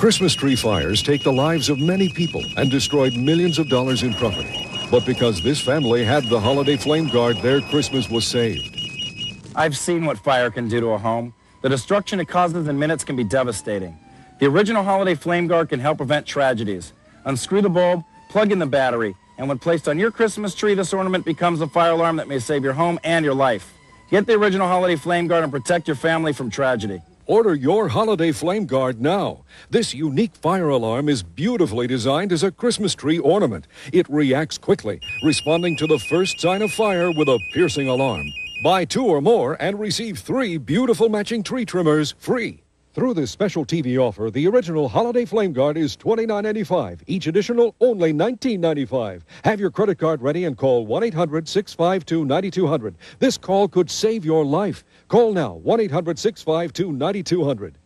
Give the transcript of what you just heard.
Christmas tree fires take the lives of many people and destroyed millions of dollars in property. But because this family had the holiday flame guard, their Christmas was saved. I've seen what fire can do to a home. The destruction it causes in minutes can be devastating. The original holiday flame guard can help prevent tragedies. Unscrew the bulb, plug in the battery, and when placed on your Christmas tree, this ornament becomes a fire alarm that may save your home and your life. Get the original holiday flame guard and protect your family from tragedy. Order your holiday flame guard now. This unique fire alarm is beautifully designed as a Christmas tree ornament. It reacts quickly, responding to the first sign of fire with a piercing alarm. Buy two or more and receive three beautiful matching tree trimmers free. Through this special TV offer, the original Holiday Flame Guard is $29.95. Each additional only $19.95. Have your credit card ready and call 1 800 652 9200. This call could save your life. Call now 1 800 652 9200.